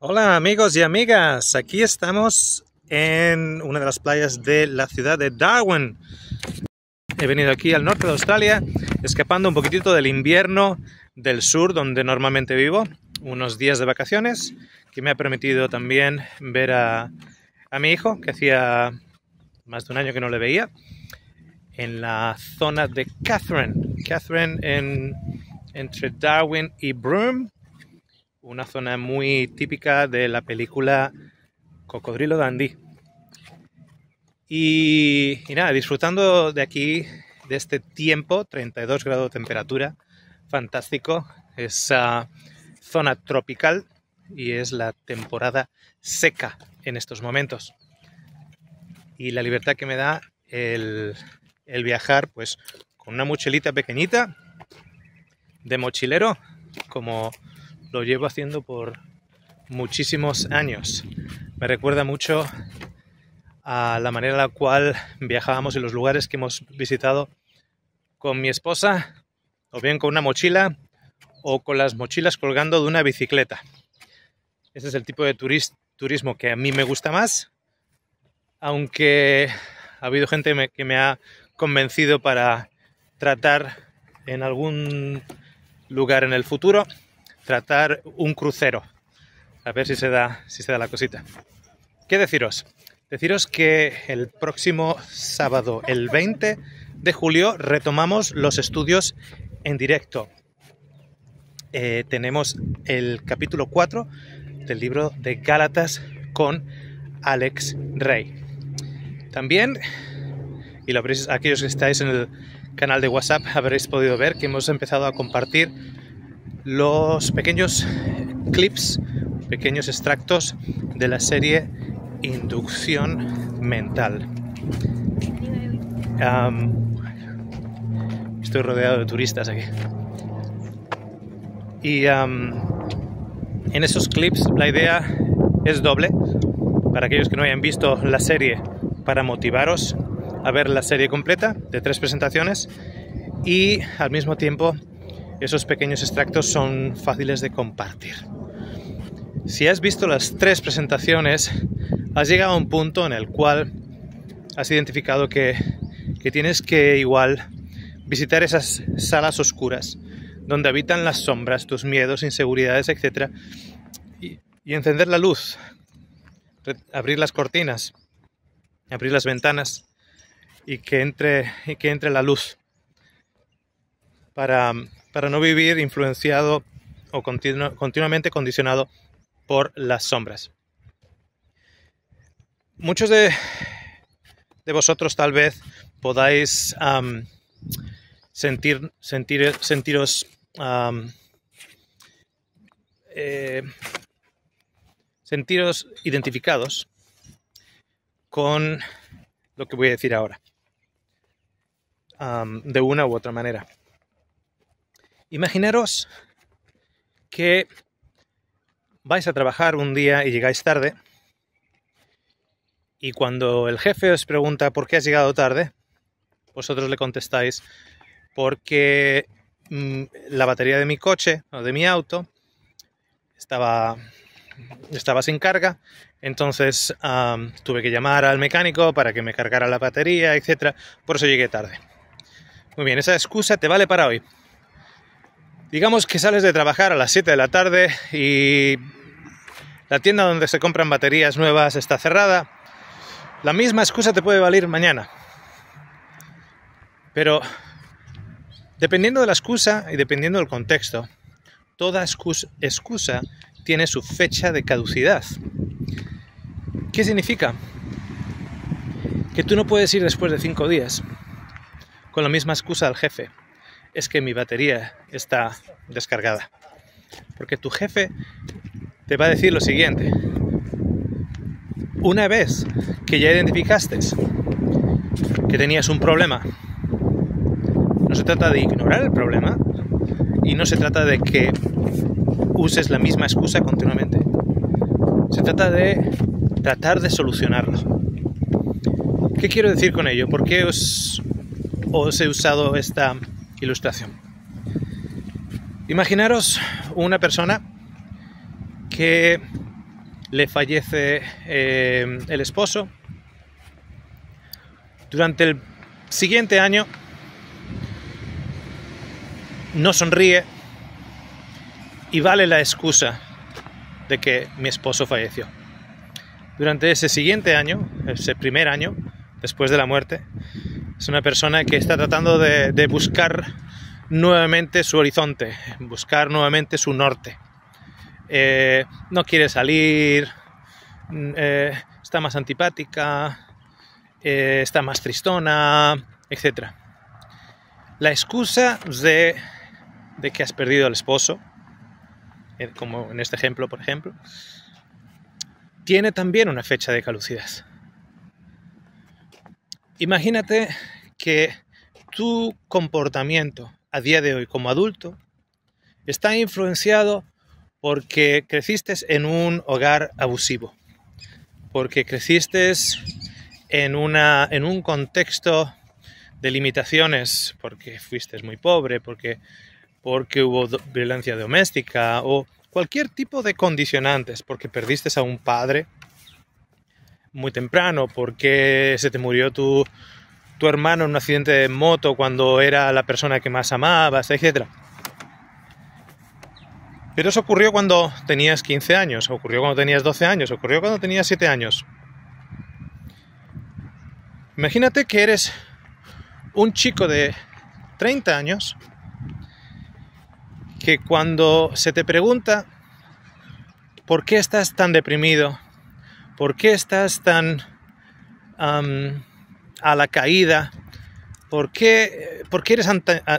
Hola amigos y amigas, aquí estamos en una de las playas de la ciudad de Darwin. He venido aquí al norte de Australia, escapando un poquitito del invierno del sur donde normalmente vivo, unos días de vacaciones, que me ha permitido también ver a, mi hijo, que hacía más de un año que no le veía, en la zona de Catherine. Catherine en, entre Darwin y Broome, una zona muy típica de la película Cocodrilo Dandy. Y, nada, disfrutando de aquí, de este tiempo, 32 grados de temperatura, fantástico, esa zona tropical y es la temporada seca en estos momentos. Y la libertad que me da el, el viajar, pues con una mochilita pequeñita de mochilero, como lo llevo haciendo por muchísimos años. Me recuerda mucho a la manera en la cual viajábamos en los lugares que hemos visitado con mi esposa, o bien con una mochila, o con las mochilas colgando de una bicicleta. Ese es el tipo de turismo que a mí me gusta más, aunque ha habido gente que me ha convencido para tratar en algún lugar en el futuro tratar un crucero. A ver si se da, si se da la cosita. ¿Qué deciros? Deciros que el próximo sábado, el 20 de julio, retomamos los estudios en directo. Eh, tenemos el capítulo 4 del libro de Gálatas con Alex Rey. También, y lo habréis, aquellos que estáis en el canal de WhatsApp habréis podido ver que hemos empezado a compartir los pequeños clips, pequeños extractos de la serie Inducción Mental. estoy rodeado de turistas aquí. Y en esos clips la idea es doble. Para aquellos que no hayan visto la serie, para motivaros a ver la serie completa de tres presentaciones y al mismo tiempo esos pequeños extractos son fáciles de compartir. Si has visto las tres presentaciones, has llegado a un punto en el cual has identificado que, tienes que igual visitar esas salas oscuras donde habitan las sombras, tus miedos, inseguridades, etc. Y, encender la luz, abrir las cortinas, abrir las ventanas y que entre, y que entre la luz para para no vivir influenciado o continuamente condicionado por las sombras. Muchos de, de vosotros tal vez podáis sentir, sentir, sentiros eh, sentiros identificados con lo que voy a decir ahora, de una u otra manera. Imaginaros que vais a trabajar un día y llegáis tarde y cuando el jefe os pregunta por qué has llegado tarde, vosotros le contestáis porque mm, la batería de mi coche o de mi auto estaba, estaba sin carga, entonces tuve que llamar al mecánico para que me cargara la batería, etc. Por eso llegué tarde. Muy bien, esa excusa te vale para hoy. Digamos que sales de trabajar a las 7 de la tarde y la tienda donde se compran baterías nuevas está cerrada. La misma excusa te puede valer mañana. Pero dependiendo de la excusa y dependiendo del contexto, toda excusa, tiene su fecha de caducidad. ¿Qué significa? Que tú no puedes ir después de 5 días con la misma excusa al jefe es que mi batería está descargada. Porque tu jefe te va a decir lo siguiente. Una vez que ya identificaste que tenías un problema, no se trata de ignorar el problema y no se trata de que uses la misma excusa continuamente. Se trata de tratar de solucionarlo. ¿Qué quiero decir con ello? ¿Por qué os, he usado esta Ilustración. Imaginaros una persona que le fallece eh, el esposo. Durante el siguiente año no sonríe y vale la excusa de que mi esposo falleció. Durante ese siguiente año, ese primer año, después de la muerte, es una persona que está tratando de, buscar nuevamente su horizonte, buscar nuevamente su norte. Eh, no quiere salir, mm, eh, está más antipática, eh, está más tristona, etc. La excusa de, de que has perdido al esposo, como en este ejemplo, por ejemplo, tiene también una fecha de caducidad. Imagínate que tu comportamiento a día de hoy como adulto está influenciado porque creciste en un hogar abusivo, porque creciste en, una, en un contexto de limitaciones, porque fuiste muy pobre, porque, porque hubo violencia doméstica o cualquier tipo de condicionantes, porque perdiste a un padre muy temprano, porque se te murió tu, tu hermano en un accidente de moto cuando era la persona que más amabas, etc. Pero eso ocurrió cuando tenías 15 años, ocurrió cuando tenías 12 años, ocurrió cuando tenías 7 años. Imagínate que eres un chico de 30 años que cuando se te pregunta por qué estás tan deprimido, por qué estás tan a la caída, por qué, eres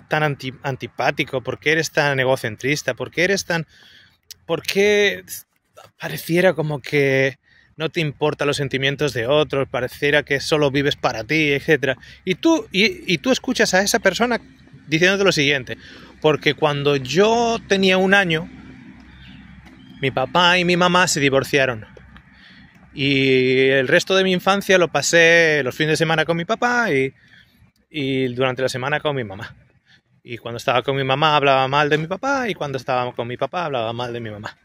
tan antipático, por qué eres tan egocentrista, por qué eres tan... por qué pareciera como que no te importan los sentimientos de otros, pareciera que solo vives para ti, etc. Y tú, y tú escuchas a esa persona diciéndote lo siguiente, porque cuando yo tenía un año, mi papá y mi mamá se divorciaron. Y el resto de mi infancia lo pasé los fines de semana con mi papá y, durante la semana con mi mamá. Y cuando estaba con mi mamá hablaba mal de mi papá y cuando estaba con mi papá hablaba mal de mi mamá.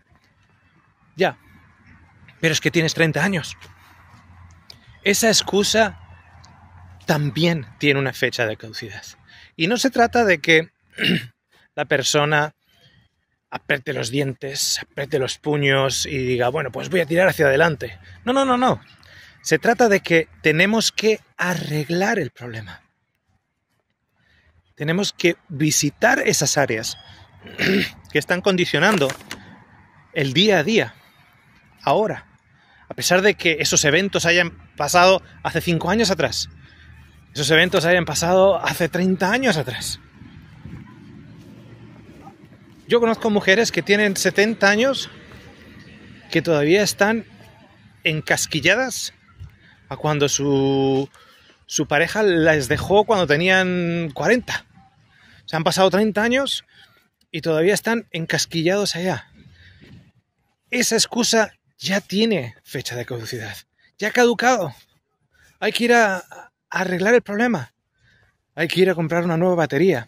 Ya. Pero es que tienes 30 años. Esa excusa también tiene una fecha de caducidad. Y no se trata de que la persona apriete los dientes, apriete los puños y diga, bueno, pues voy a tirar hacia adelante. No, no, no, no. Se trata de que tenemos que arreglar el problema. Tenemos que visitar esas áreas que están condicionando el día a día, ahora. A pesar de que esos eventos hayan pasado hace cinco años atrás, esos eventos hayan pasado hace 30 años atrás. Yo conozco mujeres que tienen 70 años que todavía están encasquilladas a cuando su, su pareja les dejó cuando tenían 40. Se han pasado 30 años y todavía están encasquillados allá. Esa excusa ya tiene fecha de caducidad. Ya ha caducado. Hay que ir a, a arreglar el problema. Hay que ir a comprar una nueva batería.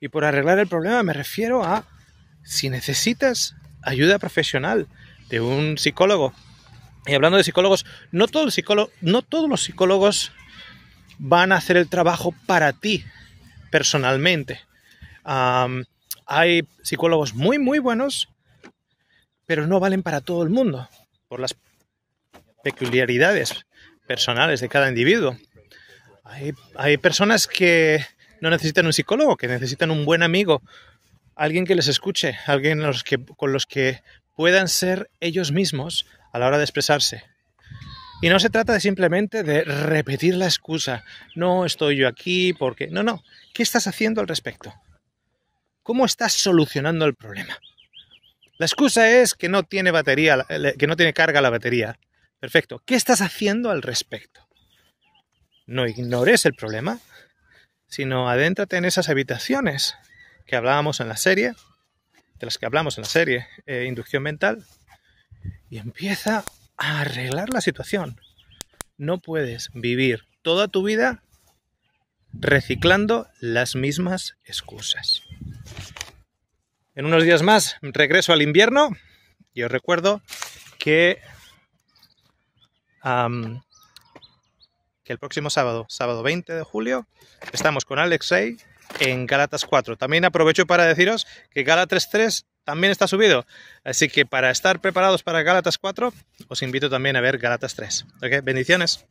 Y por arreglar el problema me refiero a si necesitas ayuda profesional de un psicólogo, y hablando de psicólogos, no, todo no todos los psicólogos van a hacer el trabajo para ti personalmente. hay psicólogos muy, muy buenos, pero no valen para todo el mundo, por las peculiaridades personales de cada individuo. Hay personas que no necesitan un psicólogo, que necesitan un buen amigo, alguien que les escuche, alguien con los que puedan ser ellos mismos a la hora de expresarse. Y no se trata de simplemente de repetir la excusa, no estoy yo aquí porque... No, no, ¿qué estás haciendo al respecto? ¿Cómo estás solucionando el problema? La excusa es que no tiene batería, que no tiene carga la batería. Perfecto. ¿Qué estás haciendo al respecto? No ignores el problema, sino adéntrate en esas habitaciones que hablábamos en la serie, de las que hablamos en la serie eh, Inducción Mental, y empieza a arreglar la situación. No puedes vivir toda tu vida reciclando las mismas excusas. En unos días más regreso al invierno y os recuerdo que que el próximo sábado, sábado 20 de julio, estamos con Alexei en Galatas 4. También aprovecho para deciros que Galatas 3 también está subido. Así que para estar preparados para Galatas 4, os invito también a ver Galatas 3. ¿Ok? Bendiciones.